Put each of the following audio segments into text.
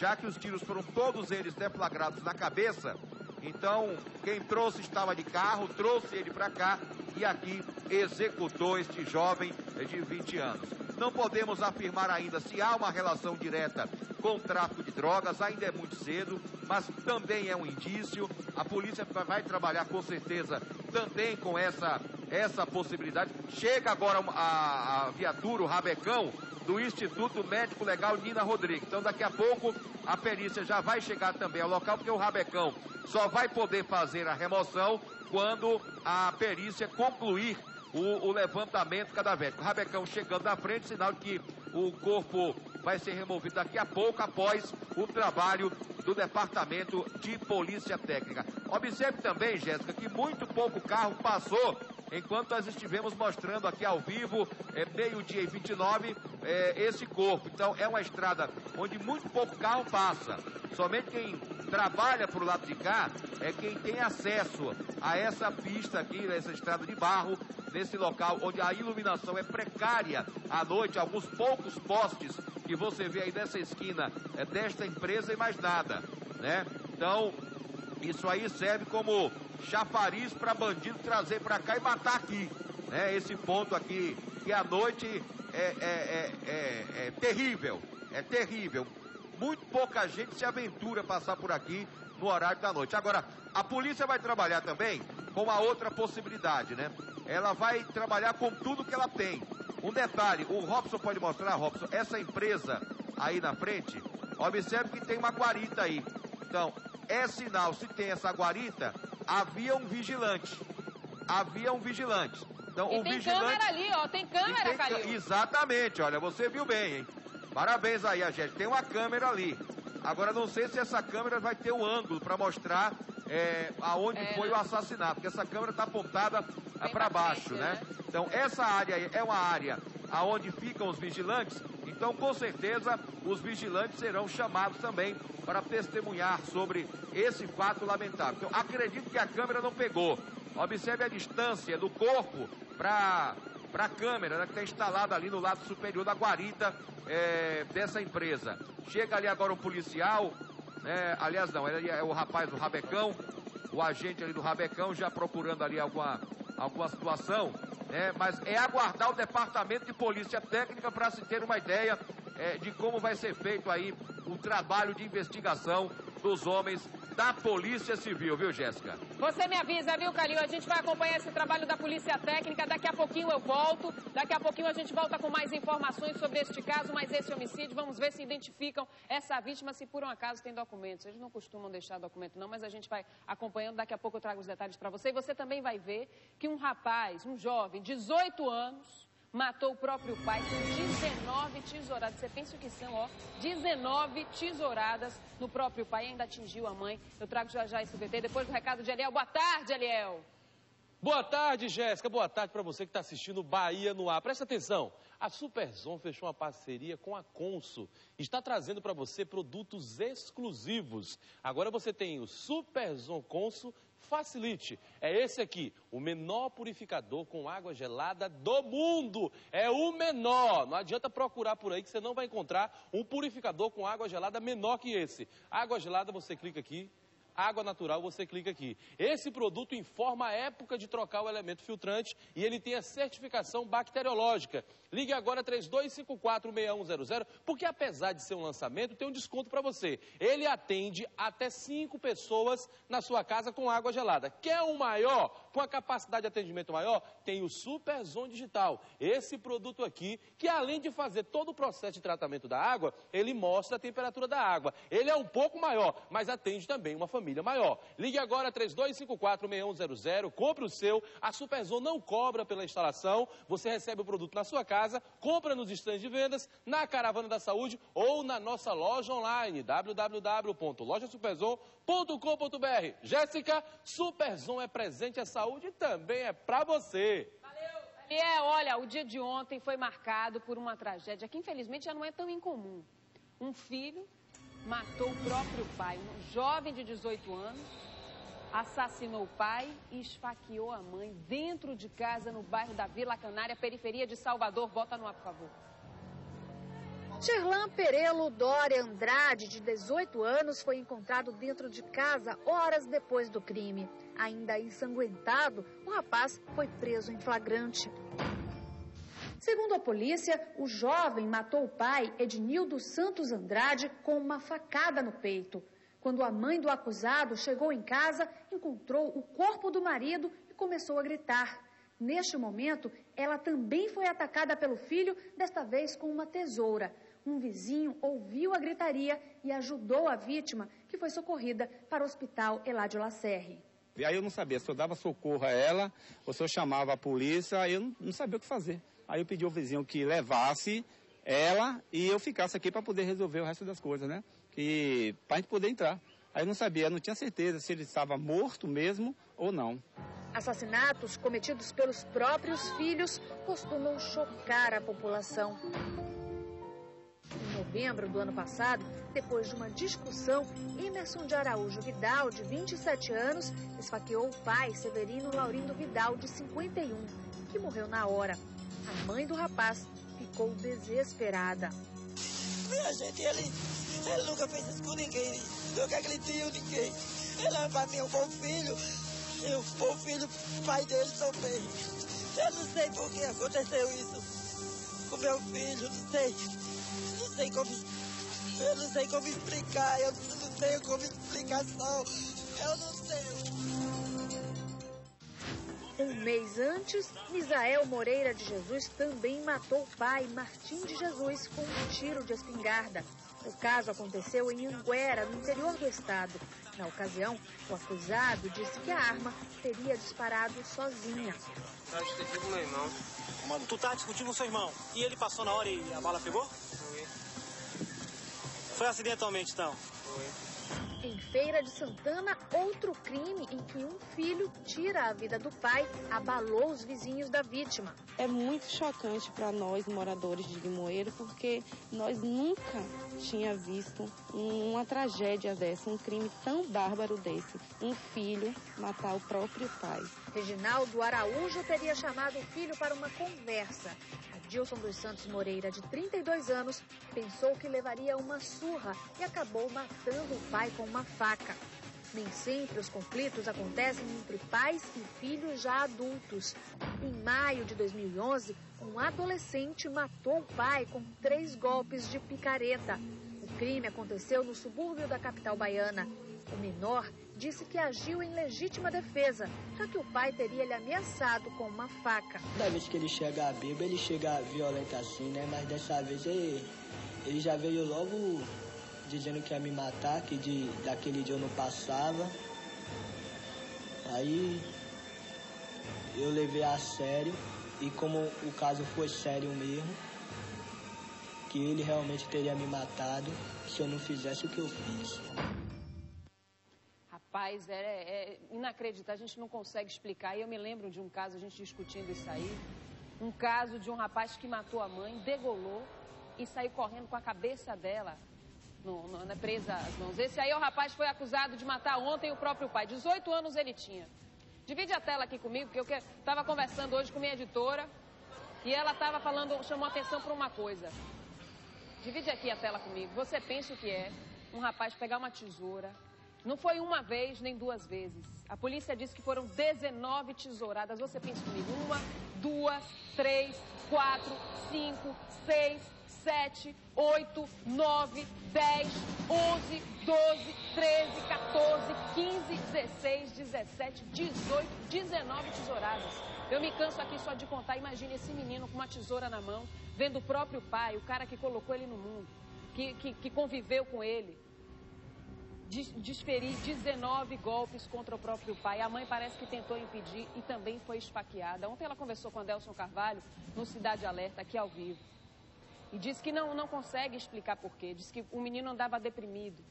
já que os tiros foram todos eles deflagrados na cabeça, então quem trouxe estava de carro, trouxe ele para cá e aqui executou este jovem de 20 anos. Não podemos afirmar ainda se há uma relação direta com o tráfico de drogas, ainda é muito cedo, mas também é um indício. A polícia vai trabalhar com certeza também com essa, essa possibilidade. Chega agora a, a viatura, o Rabecão, do Instituto Médico Legal Nina Rodrigues. Então daqui a pouco a perícia já vai chegar também ao local, porque o Rabecão só vai poder fazer a remoção quando a perícia concluir o, o levantamento cadavérico. O Rabecão chegando na frente, sinal de que o corpo vai ser removido daqui a pouco, após o trabalho do Departamento de Polícia Técnica. Observe também, Jéssica, que muito pouco carro passou enquanto nós estivemos mostrando aqui ao vivo, é, meio-dia e 29, é, esse corpo. Então é uma estrada onde muito pouco carro passa. Somente quem trabalha para o lado de cá é quem tem acesso a essa pista aqui, essa estrada de barro, nesse local onde a iluminação é precária à noite, alguns poucos postes que você vê aí nessa esquina é desta empresa e mais nada, né? Então, isso aí serve como chafariz para bandido trazer para cá e matar aqui, né? Esse ponto aqui, que à noite é, é, é, é, é terrível, é terrível. Muito pouca gente se aventura passar por aqui no horário da noite. Agora, a polícia vai trabalhar também com a outra possibilidade, né? Ela vai trabalhar com tudo que ela tem. Um detalhe, o Robson pode mostrar, Robson, essa empresa aí na frente, observe que tem uma guarita aí. Então, é sinal, se tem essa guarita, havia um vigilante. Havia um vigilante. Então, e o tem vigilante... câmera ali, ó, tem câmera, tem... Calil. Exatamente, olha, você viu bem, hein? Parabéns aí, a gente. Tem uma câmera ali. Agora, não sei se essa câmera vai ter um ângulo para mostrar é, aonde é, foi né? o assassinato, porque essa câmera está apontada para baixo, né? né? Então, essa área aí é uma área aonde ficam os vigilantes, então com certeza os vigilantes serão chamados também para testemunhar sobre esse fato lamentável. Então, acredito que a câmera não pegou. Observe a distância do corpo para para a câmera né, que está instalada ali no lado superior da guarita é, dessa empresa. Chega ali agora o policial, né, aliás não, é o rapaz do Rabecão, o agente ali do Rabecão já procurando ali alguma, alguma situação, né, mas é aguardar o departamento de polícia técnica para se ter uma ideia é, de como vai ser feito aí o trabalho de investigação dos homens da Polícia Civil, viu, Jéssica? Você me avisa, viu, Calil? A gente vai acompanhar esse trabalho da Polícia Técnica. Daqui a pouquinho eu volto. Daqui a pouquinho a gente volta com mais informações sobre este caso, mais esse homicídio. Vamos ver se identificam essa vítima, se por um acaso tem documentos. Eles não costumam deixar documento, não, mas a gente vai acompanhando. Daqui a pouco eu trago os detalhes para você. E você também vai ver que um rapaz, um jovem, 18 anos, matou o próprio pai com 19 tesouradas. Você pensa o que são, ó? 19 tesouradas no próprio pai, ainda atingiu a mãe. Eu trago já já esse VT depois do recado de Eliel. Boa tarde, Eliel. Boa tarde, Jéssica. Boa tarde para você que está assistindo Bahia no Ar. Presta atenção. A Superzon fechou uma parceria com a Consul. Está trazendo para você produtos exclusivos. Agora você tem o Superzon Consul Facilite. É esse aqui, o menor purificador com água gelada do mundo. É o menor. Não adianta procurar por aí que você não vai encontrar um purificador com água gelada menor que esse. Água gelada, você clica aqui, água natural, você clica aqui. Esse produto informa a época de trocar o elemento filtrante e ele tem a certificação bacteriológica. Ligue agora 32546100, porque apesar de ser um lançamento, tem um desconto para você. Ele atende até 5 pessoas na sua casa com água gelada. Quer um maior, com a capacidade de atendimento maior? Tem o Super Zone Digital. Esse produto aqui, que além de fazer todo o processo de tratamento da água, ele mostra a temperatura da água. Ele é um pouco maior, mas atende também uma família maior. Ligue agora 3254-6100, compre o seu. A Superzone não cobra pela instalação. Você recebe o produto na sua casa, compra nos estandes de vendas, na Caravana da Saúde ou na nossa loja online www.lojasuperzone.com.br. Jéssica, Superzone é presente, a saúde também é para você. E é, olha, o dia de ontem foi marcado por uma tragédia que infelizmente já não é tão incomum. Um filho matou o próprio pai. Um jovem de 18 anos assassinou o pai e esfaqueou a mãe dentro de casa no bairro da Vila Canária, periferia de Salvador. Bota no ar, por favor. Gerlan Perelo Dória Andrade, de 18 anos, foi encontrado dentro de casa horas depois do crime. Ainda ensanguentado, o rapaz foi preso em flagrante. Segundo a polícia, o jovem matou o pai, Ednildo Santos Andrade, com uma facada no peito. Quando a mãe do acusado chegou em casa, encontrou o corpo do marido e começou a gritar. Neste momento, ela também foi atacada pelo filho, desta vez com uma tesoura um vizinho ouviu a gritaria e ajudou a vítima, que foi socorrida para o hospital Eládio Lacerre. E aí eu não sabia se eu dava socorro a ela ou se eu chamava a polícia, aí eu não sabia o que fazer. Aí eu pedi ao vizinho que levasse ela e eu ficasse aqui para poder resolver o resto das coisas, né? Que para a gente poder entrar. Aí eu não sabia, eu não tinha certeza se ele estava morto mesmo ou não. Assassinatos cometidos pelos próprios filhos costumam chocar a população novembro do ano passado, depois de uma discussão, Emerson de Araújo Vidal, de 27 anos, esfaqueou o pai, Severino Laurindo Vidal, de 51, que morreu na hora. A mãe do rapaz ficou desesperada. Minha gente, ele, ele nunca fez isso com ninguém, nunca agrediu ninguém. Ele é para mim um bom filho, e o bom filho, pai dele também. Eu não sei por que aconteceu isso com meu filho, não sei sei como. Eu não sei como explicar, eu não tenho como explicação. Eu não sei. Um mês antes, Misael Moreira de Jesus também matou o pai, Martim de Jesus, com um tiro de espingarda. O caso aconteceu em Anguera, no interior do estado. Na ocasião, o acusado disse que a arma teria disparado sozinha. Que com meu irmão. Mano, tu tá discutindo com seu irmão e ele passou na hora e a bala pegou? Foi acidentalmente, então? Foi. Em Feira de Santana, outro crime em que um filho tira a vida do pai abalou os vizinhos da vítima. É muito chocante para nós, moradores de Limoeiro, porque nós nunca tinha visto uma tragédia dessa, um crime tão bárbaro desse. Um filho matar o próprio pai. Reginaldo Araújo teria chamado o filho para uma conversa. Dilson dos Santos Moreira, de 32 anos, pensou que levaria uma surra e acabou matando o pai com uma faca. Nem sempre os conflitos acontecem entre pais e filhos já adultos. Em maio de 2011, um adolescente matou o pai com três golpes de picareta. O crime aconteceu no subúrbio da capital baiana. O menor disse que agiu em legítima defesa, já que o pai teria lhe ameaçado com uma faca. Toda vez que ele chega a bêbado, ele chega violento assim, né? Mas dessa vez ele, ele já veio logo dizendo que ia me matar, que de, daquele dia eu não passava. Aí eu levei a sério e como o caso foi sério mesmo, que ele realmente teria me matado se eu não fizesse o que eu fiz. Rapaz, é, é inacreditável, a gente não consegue explicar. E eu me lembro de um caso, a gente discutindo isso aí, um caso de um rapaz que matou a mãe, degolou e saiu correndo com a cabeça dela no, no, na presa às mãos. Esse aí, o rapaz foi acusado de matar ontem o próprio pai. 18 anos ele tinha. Divide a tela aqui comigo, porque eu estava conversando hoje com minha editora e ela estava falando, chamou atenção para uma coisa. Divide aqui a tela comigo. Você pensa o que é um rapaz pegar uma tesoura, não foi uma vez nem duas vezes. A polícia disse que foram 19 tesouradas. Você pensa comigo: uma, duas, três, quatro, cinco, seis, sete, oito, nove, dez, onze, doze, treze, 14, 15, 16, 17, 18, 19 tesouradas. Eu me canso aqui só de contar. Imagine esse menino com uma tesoura na mão, vendo o próprio pai, o cara que colocou ele no mundo, que, que, que conviveu com ele desferir 19 golpes contra o próprio pai. A mãe parece que tentou impedir e também foi esfaqueada. Ontem ela conversou com Adelson Carvalho no Cidade Alerta, aqui ao vivo. E disse que não, não consegue explicar porquê. Disse que o menino andava deprimido,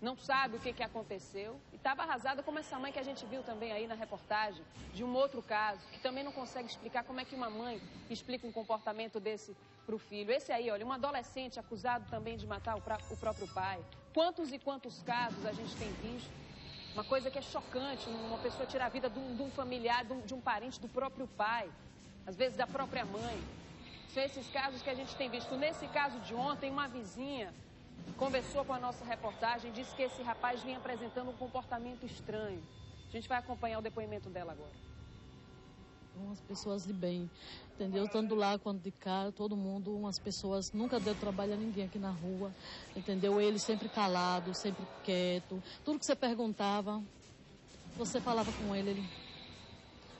não sabe o que, que aconteceu. E estava arrasada como essa mãe que a gente viu também aí na reportagem, de um outro caso, que também não consegue explicar como é que uma mãe explica um comportamento desse para o filho. Esse aí, olha, um adolescente acusado também de matar o, pra, o próprio pai. Quantos e quantos casos a gente tem visto? Uma coisa que é chocante, uma pessoa tirar a vida de um, de um familiar, de um, de um parente do próprio pai, às vezes da própria mãe. São esses casos que a gente tem visto. Nesse caso de ontem, uma vizinha conversou com a nossa reportagem disse que esse rapaz vinha apresentando um comportamento estranho. A gente vai acompanhar o depoimento dela agora. Umas pessoas de bem, entendeu? Tanto lá quanto de cá, todo mundo, umas pessoas, nunca deu trabalho a ninguém aqui na rua, entendeu? Ele sempre calado, sempre quieto. Tudo que você perguntava, você falava com ele, ele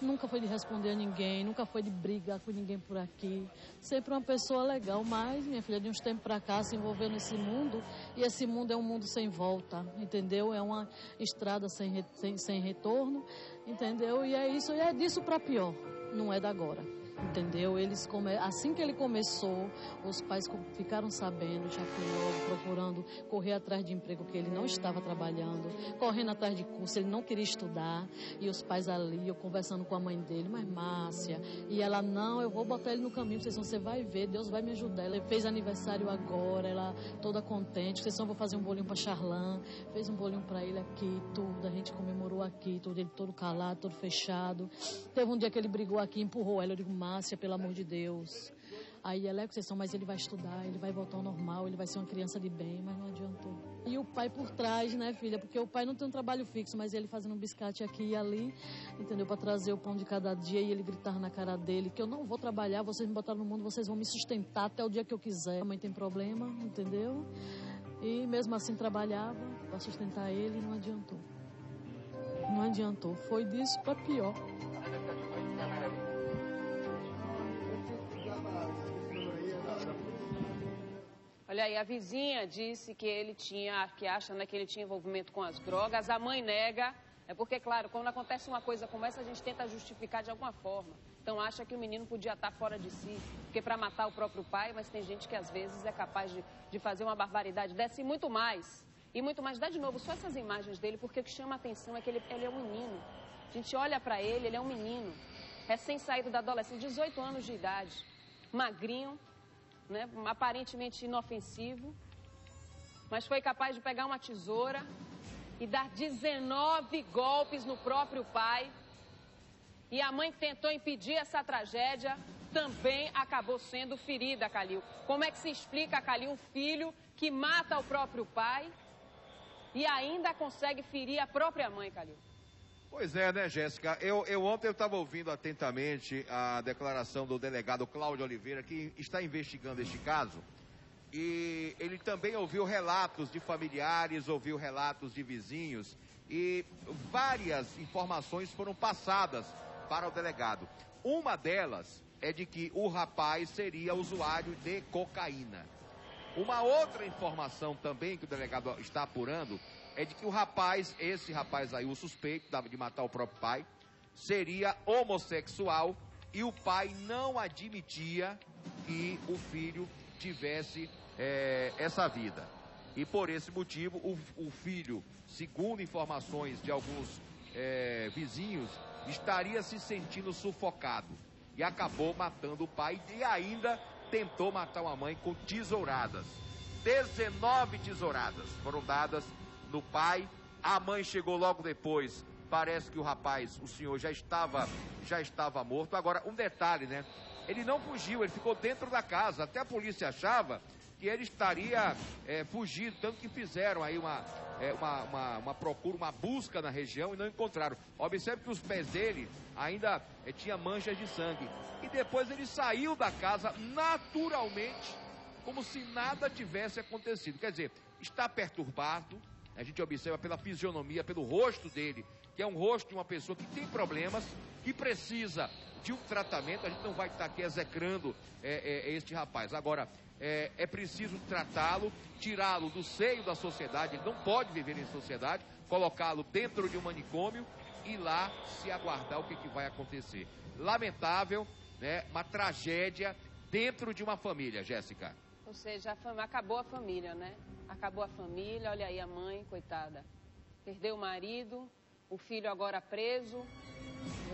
nunca foi de responder a ninguém, nunca foi de brigar com ninguém por aqui. Sempre uma pessoa legal, mas, minha filha, de uns tempos para cá se envolveu nesse mundo e esse mundo é um mundo sem volta, entendeu? É uma estrada sem, sem, sem retorno, entendeu? E é isso, e é disso para pior, não é da agora entendeu? Eles come... assim que ele começou, os pais ficaram sabendo, já foi logo procurando correr atrás de emprego que ele não estava trabalhando, correndo atrás de curso, ele não queria estudar, e os pais ali, eu conversando com a mãe dele, mas Márcia, e ela, não, eu vou botar ele no caminho, vocês você vai ver, Deus vai me ajudar. Ele fez aniversário agora, ela toda contente, vocês vão fazer um bolinho para Charlan, fez um bolinho para ele aqui, tudo, a gente comemorou aqui, tudo, ele todo calado, todo fechado. Teve um dia que ele brigou aqui, empurrou ela, eu digo, Márcia, pelo amor de Deus. Aí ela é concessão, mas ele vai estudar, ele vai voltar ao normal, ele vai ser uma criança de bem, mas não adiantou. E o pai por trás, né, filha? Porque o pai não tem um trabalho fixo, mas ele fazendo um biscate aqui e ali, entendeu? Para trazer o pão de cada dia e ele gritar na cara dele que eu não vou trabalhar, vocês me botaram no mundo, vocês vão me sustentar até o dia que eu quiser. A mãe tem problema, entendeu? E mesmo assim trabalhava para sustentar ele não adiantou. Não adiantou. Foi disso para pior. Olha aí, a vizinha disse que ele tinha, que acha né, que ele tinha envolvimento com as drogas. A mãe nega. É porque, claro, quando acontece uma coisa como essa, a gente tenta justificar de alguma forma. Então acha que o menino podia estar fora de si, porque para matar o próprio pai, mas tem gente que às vezes é capaz de, de fazer uma barbaridade dessa e muito mais. E muito mais. Dá de novo só essas imagens dele, porque o que chama a atenção é que ele, ele é um menino. A gente olha para ele, ele é um menino. Recém-saído da adolescência, 18 anos de idade. Magrinho, né, aparentemente inofensivo, mas foi capaz de pegar uma tesoura e dar 19 golpes no próprio pai. E a mãe que tentou impedir essa tragédia também acabou sendo ferida, Calil. Como é que se explica, Calil, um filho que mata o próprio pai e ainda consegue ferir a própria mãe, Calil? Pois é, né, Jéssica? Eu, eu ontem eu estava ouvindo atentamente a declaração do delegado Cláudio Oliveira, que está investigando este caso. E ele também ouviu relatos de familiares, ouviu relatos de vizinhos e várias informações foram passadas para o delegado. Uma delas é de que o rapaz seria usuário de cocaína. Uma outra informação também que o delegado está apurando é de que o rapaz, esse rapaz aí, o suspeito de matar o próprio pai, seria homossexual e o pai não admitia que o filho tivesse é, essa vida. E por esse motivo, o, o filho, segundo informações de alguns é, vizinhos, estaria se sentindo sufocado e acabou matando o pai e ainda tentou matar uma mãe com tesouradas. 19 tesouradas foram dadas no pai. A mãe chegou logo depois. Parece que o rapaz, o senhor, já estava, já estava morto. Agora, um detalhe, né? Ele não fugiu, ele ficou dentro da casa. Até a polícia achava que ele estaria é, fugindo, tanto que fizeram aí uma, é, uma, uma, uma, procura, uma busca na região e não encontraram. Observe que os pés dele ainda é, tinha manchas de sangue. E depois ele saiu da casa naturalmente, como se nada tivesse acontecido. Quer dizer, está perturbado, a gente observa pela fisionomia, pelo rosto dele, que é um rosto de uma pessoa que tem problemas, que precisa de um tratamento. A gente não vai estar aqui execrando é, é, este rapaz. Agora, é, é preciso tratá-lo, tirá-lo do seio da sociedade. Ele não pode viver em sociedade, colocá-lo dentro de um manicômio e lá se aguardar o que, que vai acontecer. Lamentável, né? Uma tragédia dentro de uma família, Jéssica. Ou seja, a acabou a família, né? Acabou a família, olha aí a mãe, coitada. Perdeu o marido, o filho agora preso.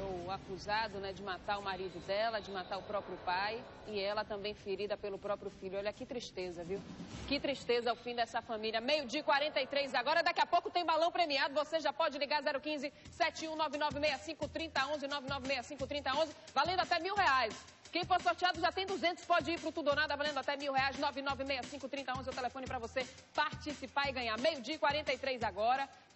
O acusado né, de matar o marido dela, de matar o próprio pai, e ela também ferida pelo próprio filho. Olha que tristeza, viu? Que tristeza o fim dessa família. Meio-dia 43 agora, daqui a pouco tem balão premiado. Você já pode ligar 015 719965 3011 9965 3011, valendo até mil reais. Quem for sorteado já tem 200, pode ir pro Tudo ou Nada, valendo até mil reais, 9965 3011 é o telefone para você participar e ganhar. Meio-dia 43 agora.